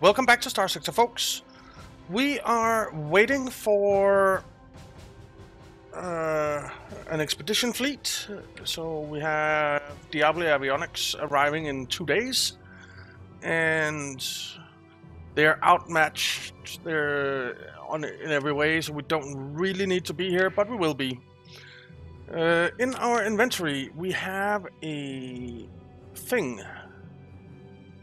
Welcome back to Star Sector, folks. We are waiting for uh, an expedition fleet. So we have Diablo Avionics arriving in two days, and they're outmatched. They're on in every way, so we don't really need to be here, but we will be. Uh, in our inventory, we have a thing,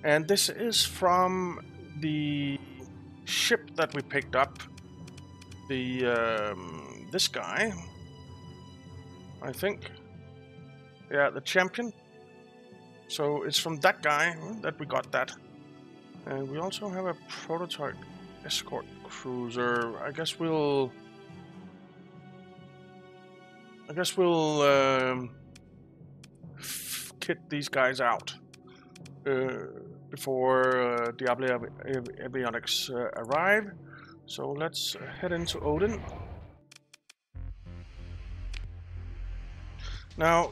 and this is from the ship that we picked up. The um, this guy, I think. Yeah, the champion. So it's from that guy that we got that. And we also have a prototype escort cruiser. I guess we'll. I guess we'll um, kit these guys out uh, before uh, Diablo Avi Avionics uh, arrive. So let's head into Odin. Now,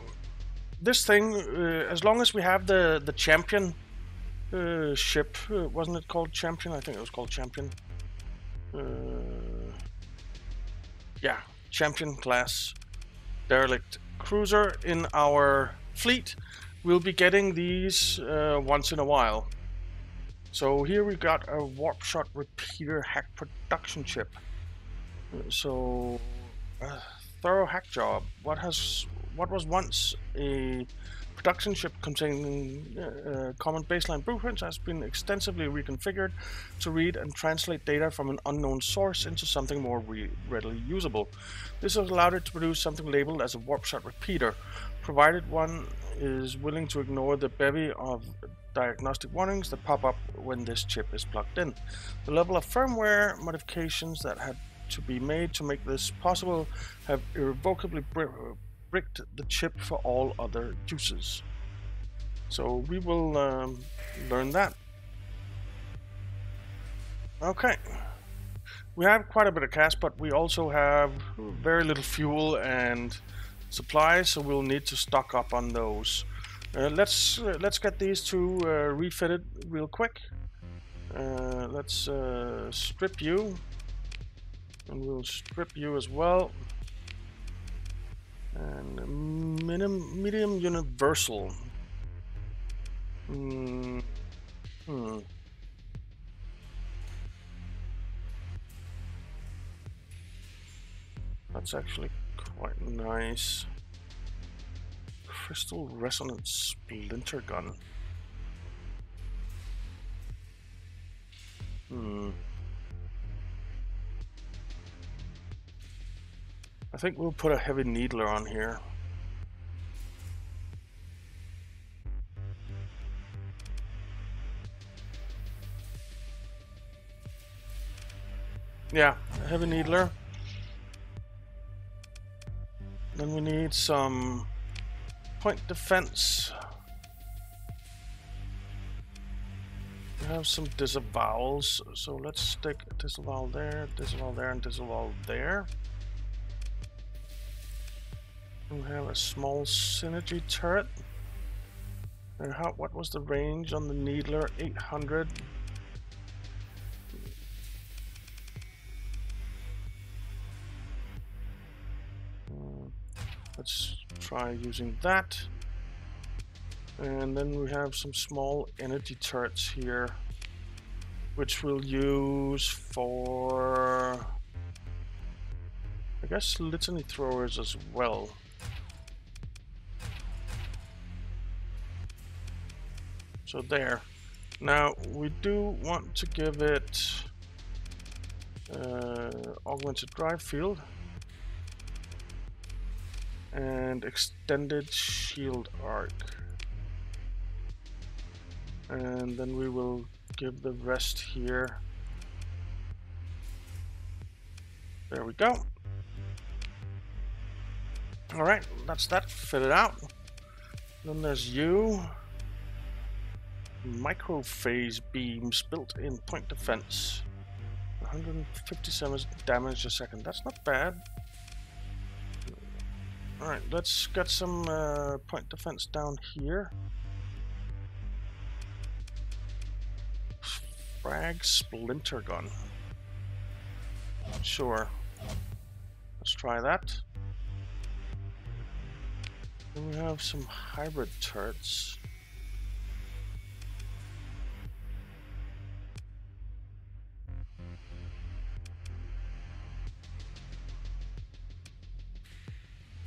this thing, uh, as long as we have the the champion uh, ship, uh, wasn't it called champion? I think it was called champion. yeah, champion class derelict cruiser in our fleet. We'll be getting these uh, once in a while. So here we got a warp shot repeater hack production chip. So a thorough hack job. What has what was once a production ship containing uh, common baseline blueprints has been extensively reconfigured to read and translate data from an unknown source into something more re readily usable. This has allowed it to produce something labeled as a warp shot repeater, provided one is willing to ignore the bevy of diagnostic warnings that pop up when this chip is plugged in. The level of firmware modifications that had to be made to make this possible have irrevocably bricked the chip for all other uses. So we will um, learn that. Okay. We have quite a bit of cash, but we also have very little fuel and supplies, so we'll need to stock up on those. Uh, let's uh, let's get these two uh, refitted real quick. Uh, let's uh, strip you, and we'll strip you as well and medium, medium universal. Mm. Hmm. That's actually quite nice. Crystal resonance splinter gun. Hmm. I think we'll put a heavy needler on here. Yeah, heavy needler. Then we need some point defense. We have some disavowals, so let's stick a disavowal there, disavowal there, and disavowal there. We have a small synergy turret. And how, what was the range on the Needler? 800. Try using that. And then we have some small energy turrets here, which we'll use for, I guess, litany throwers as well. So there. Now we do want to give it uh, augmented drive field and extended shield arc. And then we will give the rest here. There we go. Alright, that's that fitted out. Then there's you microphase beams built in point defense. 157 damage a second. That's not bad. Alright, let's get some uh, point defense down here. Frag splinter gun. Sure. Let's try that. We have some hybrid turrets.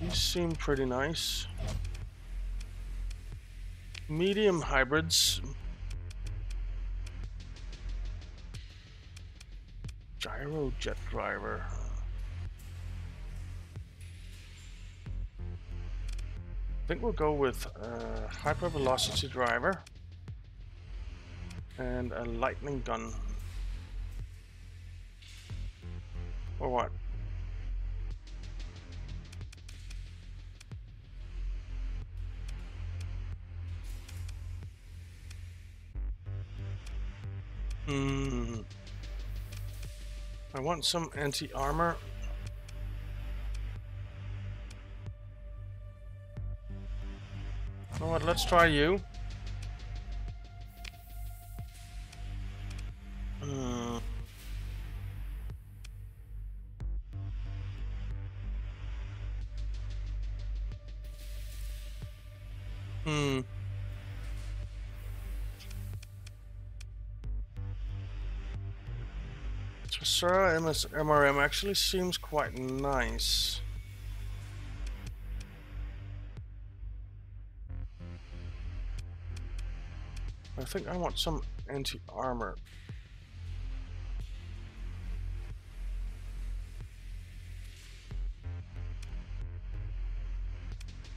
These seem pretty nice. Medium hybrids. Gyro jet driver. I think we'll go with a hyper velocity driver and a lightning gun. Or what? Hmm. I want some anti-armor. You know what, let's try you. Hmm. Hmm. Tessera MS MRM actually seems quite nice. I think I want some anti-armor.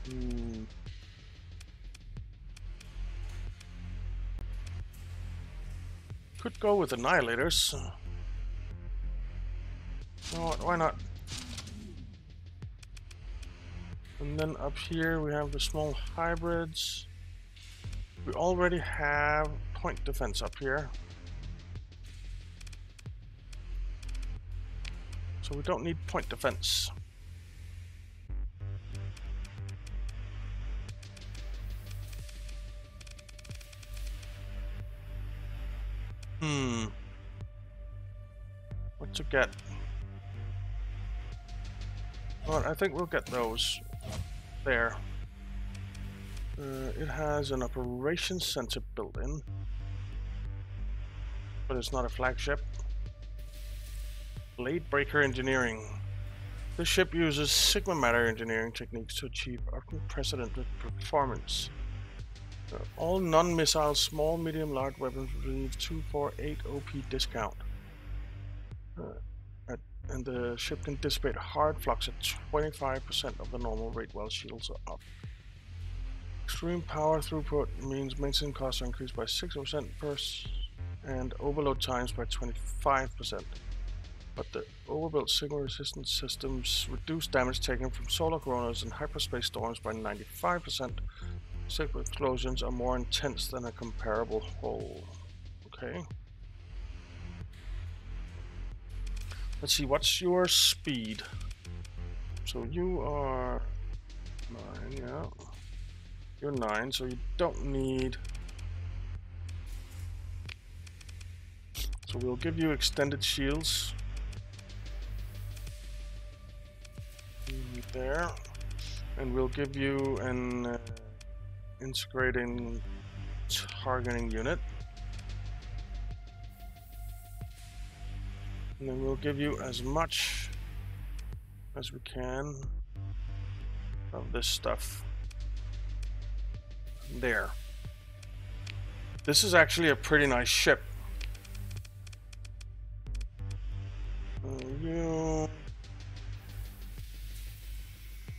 Hmm. Could go with annihilators. No, why not? And then up here we have the small hybrids. We already have point defense up here. So we don't need point defense. Hmm. What to get? Well, I think we'll get those there. Uh, it has an operations center built in, but it's not a flagship. Blade Breaker Engineering. This ship uses Sigma Matter engineering techniques to achieve unprecedented performance. Uh, all non-missile small, medium, large weapons receive 248 OP discount. Uh, and the ship can dissipate hard flux at 25% of the normal rate while shields are up. Extreme power throughput means maintenance costs are increased by 6% per and overload times by 25%. But the overbuilt signal resistance systems reduce damage taken from solar coronas and hyperspace storms by 95%, Sigma explosions are more intense than a comparable hole. Okay. Let's see, what's your speed? So you are 9, yeah. You're 9, so you don't need... So we'll give you extended shields. There. And we'll give you an... Uh, integrating targeting unit. And then we'll give you as much as we can of this stuff. There. This is actually a pretty nice ship. You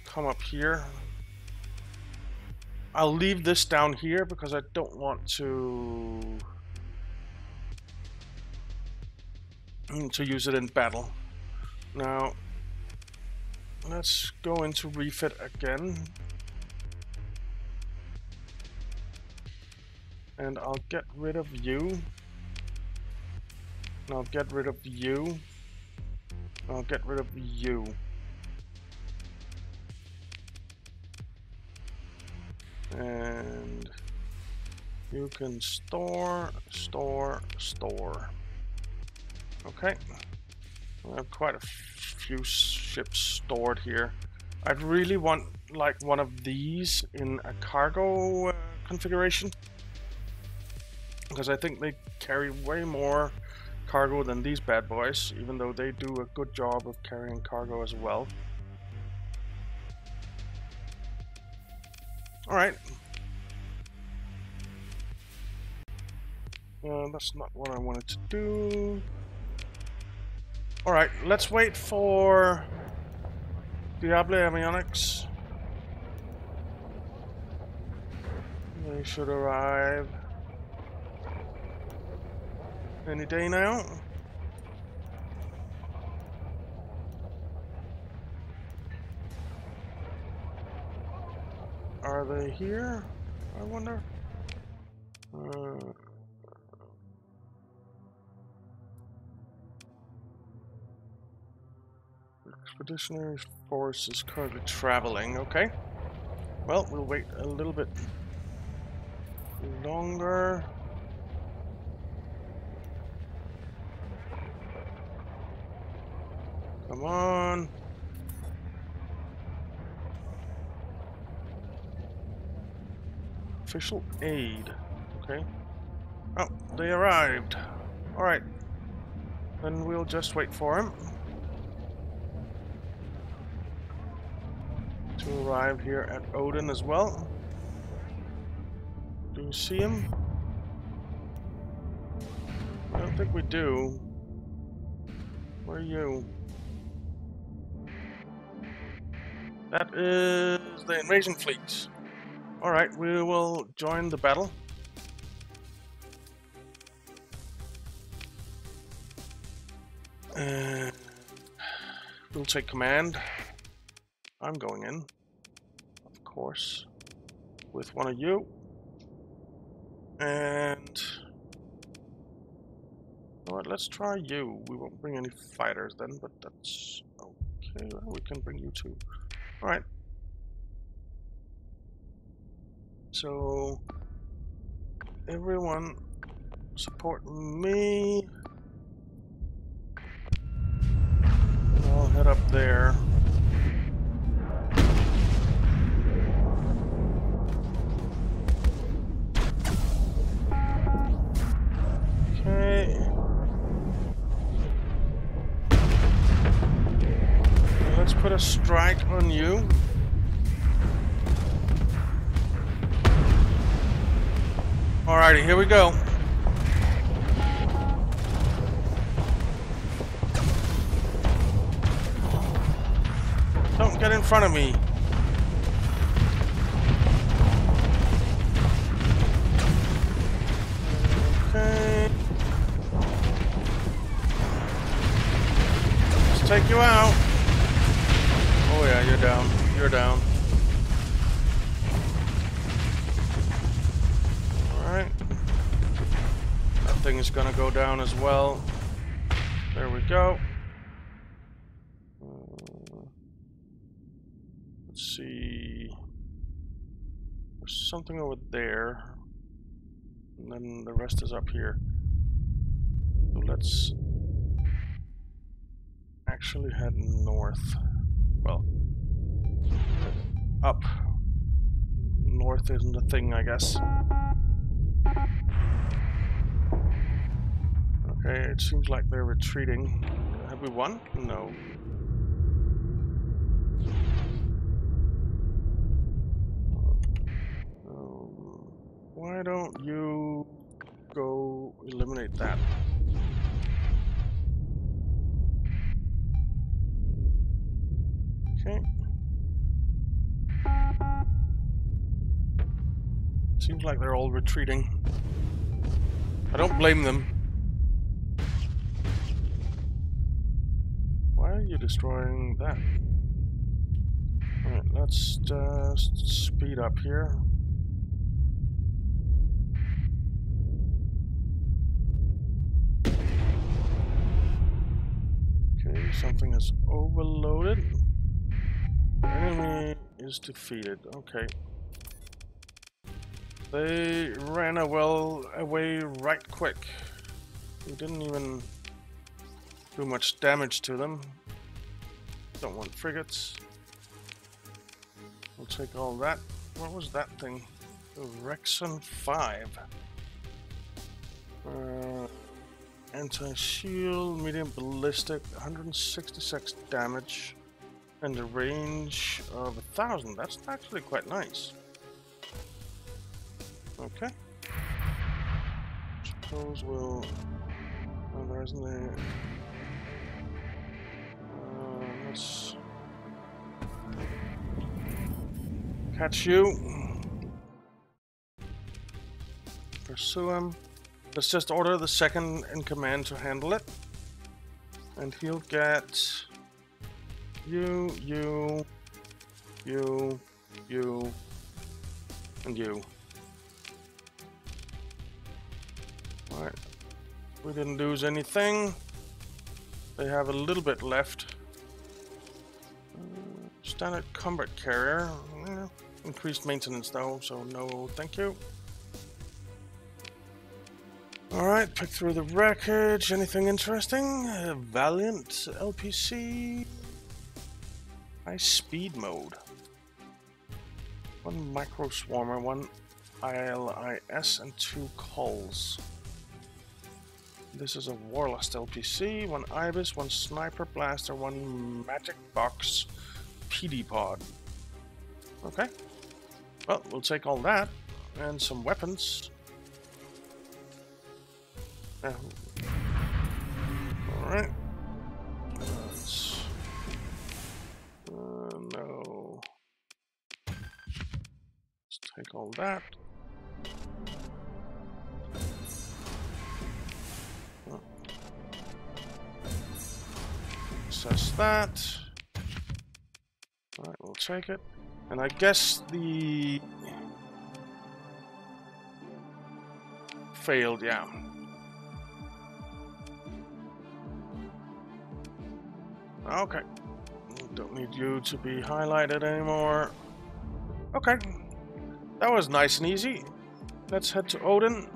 come up here. I'll leave this down here because I don't want to to use it in battle. Now, let's go into refit again. And I'll get rid of you. And I'll get rid of you. I'll get rid of you. and You can store, store, store. Okay. We have quite a few ships stored here. I'd really want like one of these in a cargo uh, configuration because I think they carry way more cargo than these bad boys even though they do a good job of carrying cargo as well alright uh, that's not what I wanted to do alright let's wait for Diable Avionics They should arrive any day now. Are they here? I wonder. Uh, expeditionary force is currently traveling. Okay. Well, we'll wait a little bit longer. Come on. Official aid. Okay. Oh, they arrived. Alright. Then we'll just wait for him. To arrive here at Odin as well. Do you see him? I don't think we do. Where are you? That is the invasion fleet. Alright, we will join the battle. And we'll take command. I'm going in, course, with one of you. And Alright, let's try you. We won't bring any fighters then, but that's okay. Well, we can bring you too. Alright. So, everyone support me. I'll head up there. Let's put a strike on you. Alrighty, here we go. Don't get in front of me. Okay. Let's take you out. Yeah, you're down. You're down. Alright. That thing is gonna go down as well. There we go. Let's see. There's something over there. And then the rest is up here. So let's actually head north. Well, up. North isn't a thing, I guess. Okay, it seems like they're retreating. Have we won? No. Um, why don't you go eliminate that? Okay. Seems like they're all retreating. I don't blame them. Why are you destroying that? Alright, let's uh, just speed up here. Okay, something is overloaded. Enemy is defeated. Okay. They ran a well away right quick. We didn't even do much damage to them. Don't want frigates. We'll take all that. What was that thing? The Rexon 5. Uh, Anti-shield, medium ballistic, 166 damage, and a range of a thousand. That's actually quite nice. Okay. Suppose we'll. Oh, there isn't a. Uh, let's catch you. Pursue him. Let's just order the second in command to handle it. And he'll get you, you, you, you, and you. Alright. We didn't lose anything. They have a little bit left. Standard combat carrier. increased maintenance though, so no thank you. Alright, pick through the wreckage. Anything interesting? Valiant LPC. High speed mode. One micro swarmer, one ILIS, and two calls. This is a Warlust LPC, one Ibis, one Sniper Blaster, one Magic Box PD Pod. Okay. Well, we'll take all that and some weapons. Uh, Alright. Take all that. Assess that. Alright, we'll take it. And I guess the... Failed, yeah. Okay. Don't need you to be highlighted anymore. Okay. That was nice and easy. Let's head to Odin.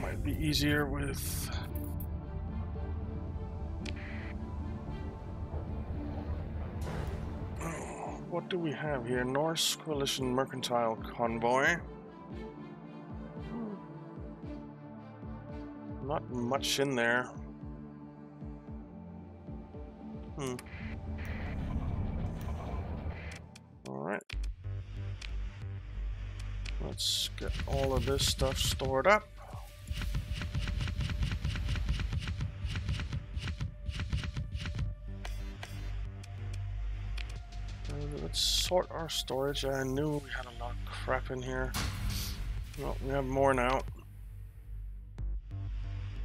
Might be easier with... What do we have here? Norse Coalition Mercantile Convoy. Not much in there. Hmm. Let's get all of this stuff stored up. let's sort our storage. I knew we had a lot of crap in here. Well, we have more now.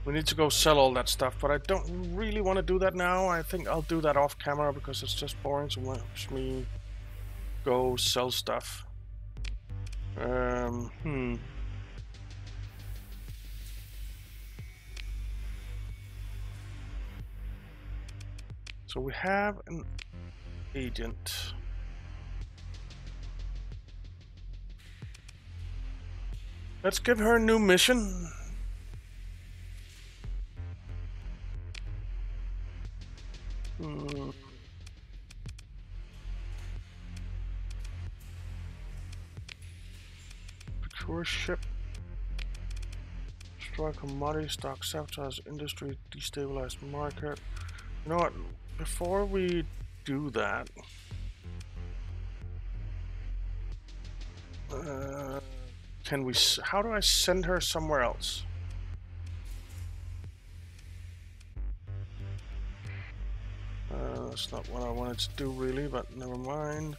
We need to go sell all that stuff, but I don't really want to do that now. I think I'll do that off camera because it's just boring to watch me go sell stuff. Um, hmm. So we have an agent. Let's give her a new mission. Hmm. Procure ship. Destroy commodity stock, sabotage industry, destabilize market. You know what? Before we do that, uh, can we? How do I send her somewhere else? That's not what I wanted to do really, but never mind.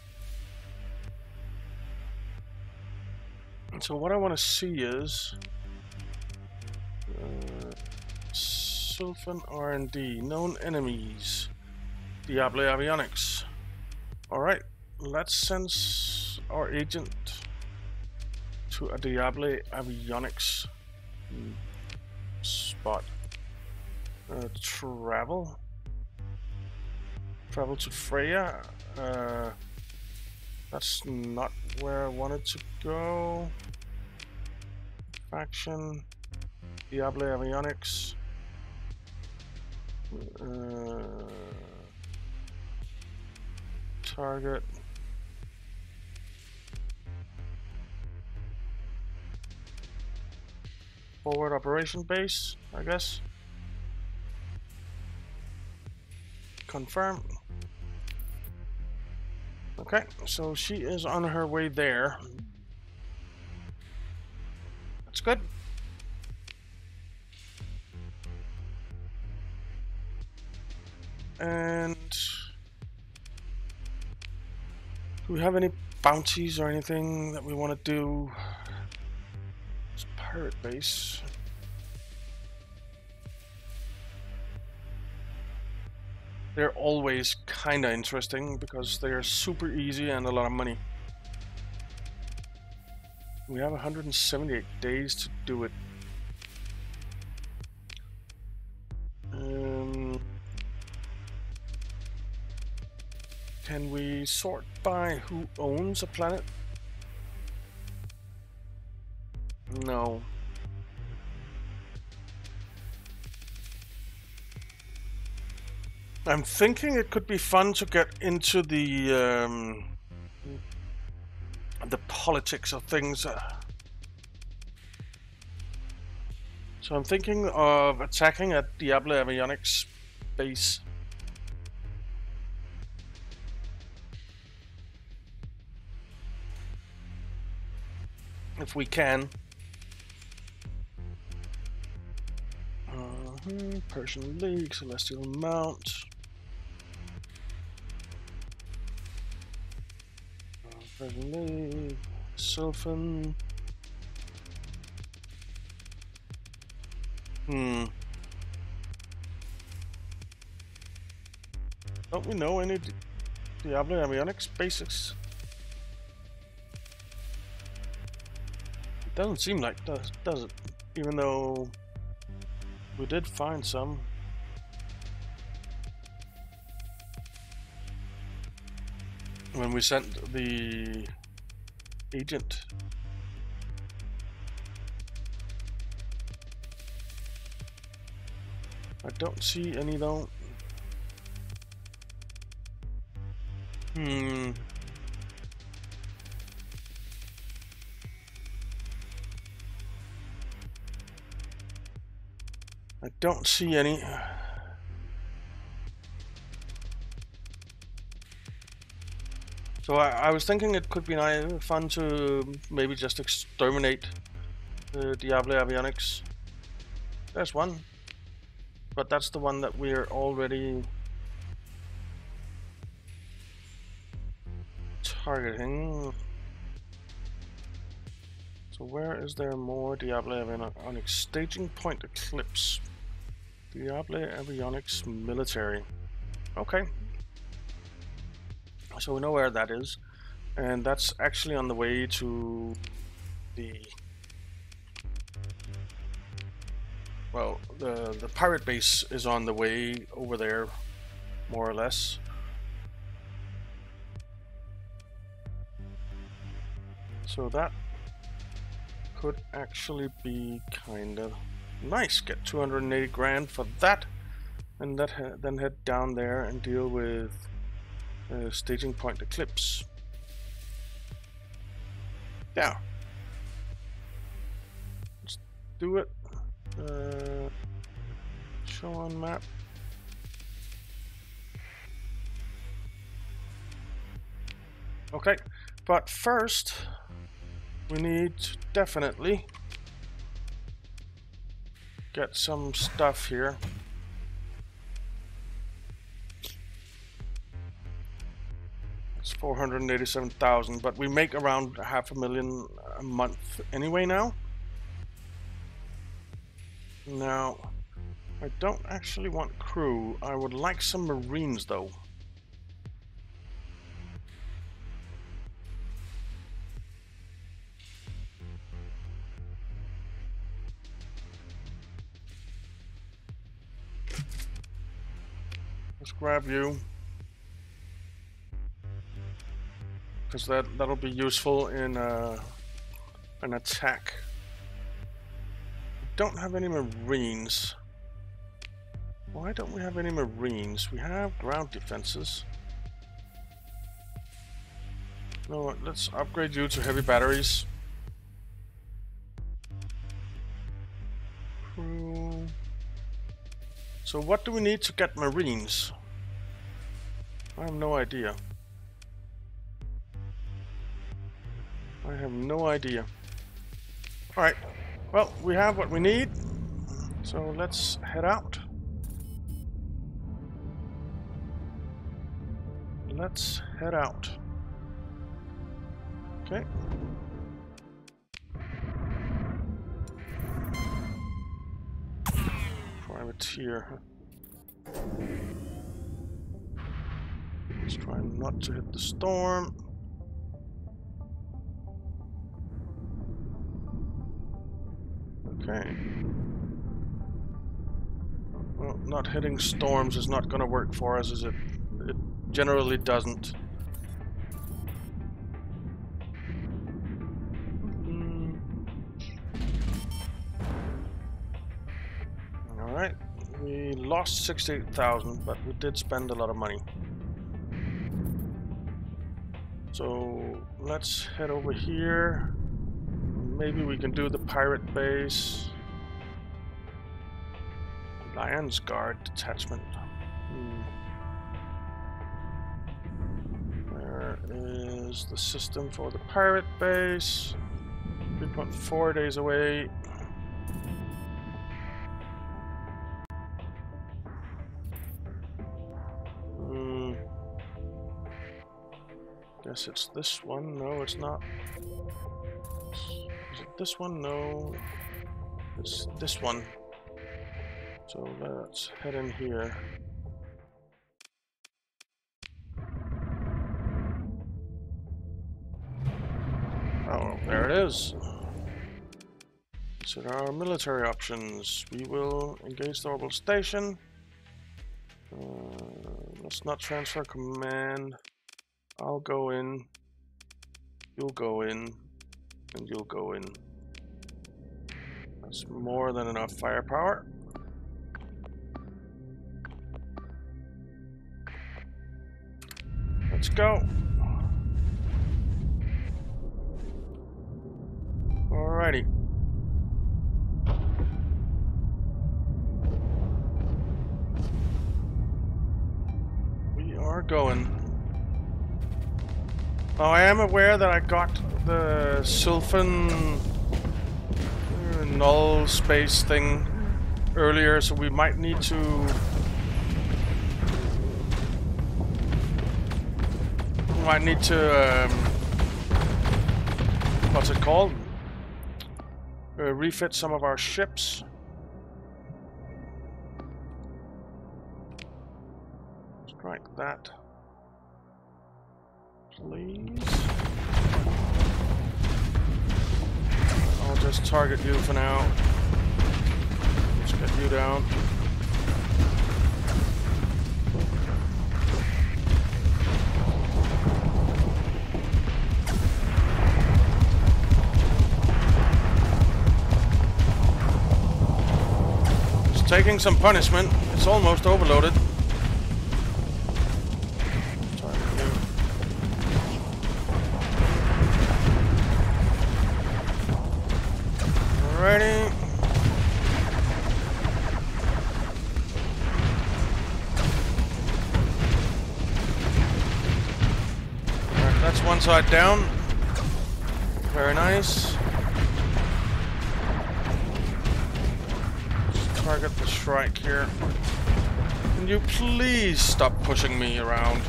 So what I want to see is uh, Sylphon R&D, known enemies, Diablo Avionics. Alright, let's send our agent to a Diablo Avionics spot. Uh, travel. Travel to Freya. Uh, that's not where I wanted to go. Faction. Diablo Avionics. Uh, target. Forward operation base, I guess. Confirm. Okay, so she is on her way there. That's good. And do we have any bounties or anything that we want to do? It's pirate base. They're always kinda interesting because they're super easy and a lot of money. We have 178 days to do it. Um, can we sort by who owns a planet? No. I'm thinking it could be fun to get into the um, the politics of things. Uh. So I'm thinking of attacking at Diablo Avionics base. If we can. Uh -huh. Persian League, Celestial Mount. Sylphon. Hmm. Don't we know any Diable avionics basics? It doesn't seem like does does it? Even though we did find some. When we sent the agent. I don't see any though. Hmm. I don't see any. So I, I, was thinking it could be nice, fun to maybe just exterminate uh, the Diable Avionics. There's one. But that's the one that we're already targeting. So where is there more Diable Avionics? Staging Point Eclipse. Diable Avionics Military. Okay, so we know where that is. And that's actually on the way to the... Well, the, the pirate base is on the way over there, more or less. So that could actually be kind of nice. Get 280 grand for that, and that then head down there and deal with uh, staging point eclipse. Yeah. Let's do it. Uh, show on map. Okay, but first we need definitely get some stuff here. 487,000, but we make around half a million a month anyway now. Now, I don't actually want crew. I would like some marines though. Let's grab you. Because that that'll be useful in uh, an attack. Don't have any marines. Why don't we have any marines? We have ground defenses. No, let's upgrade you to heavy batteries. So what do we need to get marines? I have no idea. I have no idea. Alright, well, we have what we need. So let's head out. Let's head out. Okay. Privateer. Let's try not to hit the storm. Okay. Well, not hitting storms is not going to work for us, is it? It generally doesn't. Hmm. Alright, we lost 68,000, but we did spend a lot of money. So let's head over here. Maybe we can do the pirate base. Lions Guard detachment. Hmm. Where is the system for the pirate base? 3.4 days away. Hmm. Guess it's this one. No, it's not this one? No. It's this one. So let's head in here. Oh, there it is. So there are military options. We will engage the orbital station. Uh, let's not transfer command. I'll go in. You'll go in. And you'll go in. That's more than enough firepower. Let's go. Alrighty. We are going. Now I am aware that I got the Sylphon null space thing earlier, so we might need to... We might need to... Um, what's it called? Uh, refit some of our ships. Strike that. Please. I'll just target you for now. Let's get you down. It's taking some punishment. It's almost overloaded. That's one side down. Very nice. Target the Shrike here. Can you please stop pushing me around?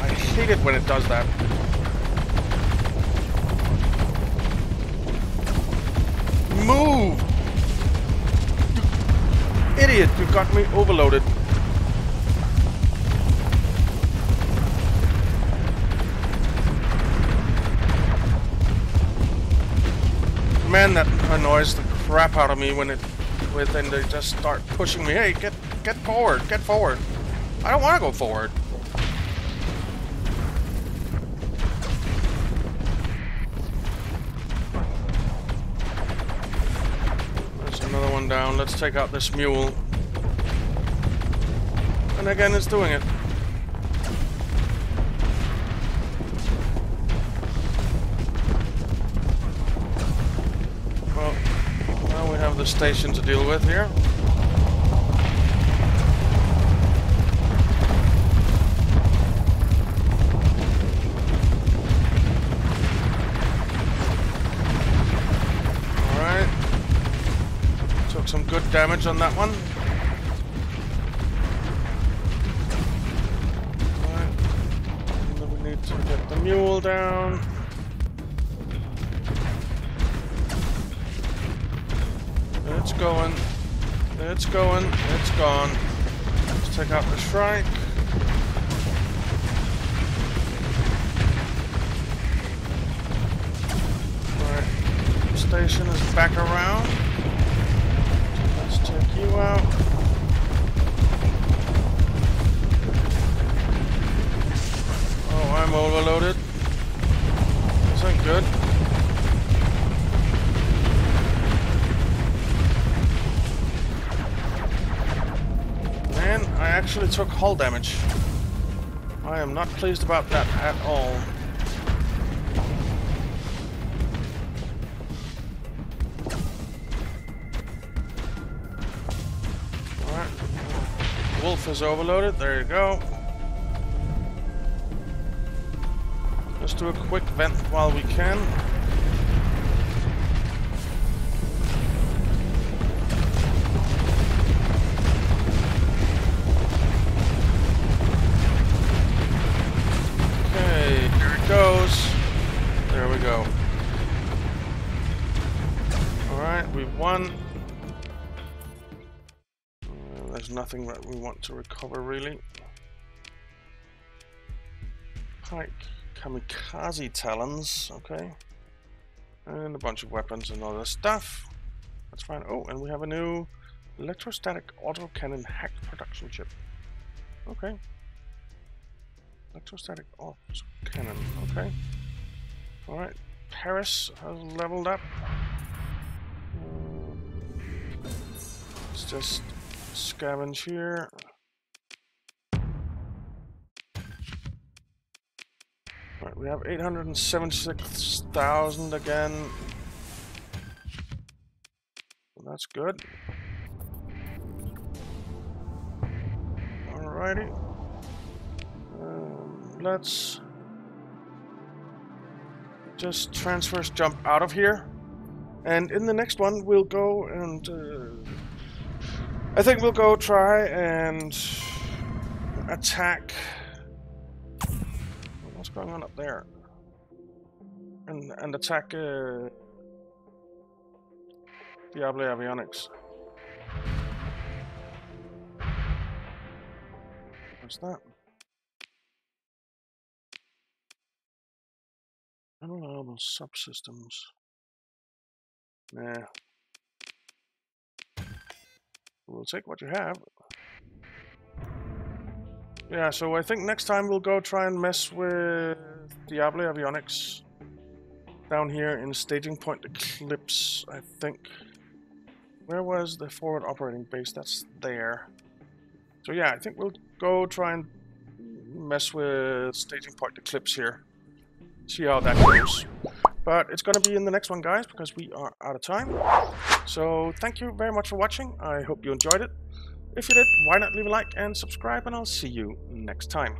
I hate it when it does that. Idiot, you got me overloaded. Man, that annoys the crap out of me when it when they just start pushing me. Hey, get get forward, get forward. I don't want to go forward. Another one down. Let's take out this mule. And again, it's doing it. Well, now we have the station to deal with here. Damage on that one. Then we need to get the mule down. It's going. It's going. It's gone. Let's take out the Shrike. Alright. Station is back around. Check you out. Oh, I'm overloaded. This ain't good. Man, I actually took hull damage. I am not pleased about that at all. Wolf is overloaded. There you go. Let's do a quick vent while we can. Okay, here it goes. There we go. Alright, we've won. There's nothing that we want to recover really. Pike, kamikaze talons, okay. And a bunch of weapons and other stuff. That's fine. Oh, and we have a new electrostatic autocannon hacked production chip. Okay. Electrostatic auto cannon, okay. Alright, Paris has leveled up. Let's just scavenge here. Alright, we have 876,000 again. That's good. Alrighty. Um, let's just transverse jump out of here. And in the next one, we'll go and... Uh, I think we'll go try and attack... What's going on up there? And, and attack uh, Diablo Avionics. What's that? Unreliable subsystems. Nah. We'll take what you have. Yeah, so I think next time we'll go try and mess with Diablo Avionics down here in Staging Point Eclipse, I think. Where was the forward operating base? That's there. So yeah, I think we'll go try and mess with Staging Point Eclipse here. See how that goes. But it's going to be in the next one, guys, because we are out of time. So thank you very much for watching. I hope you enjoyed it. If you did, why not leave a like and subscribe, and I'll see you next time.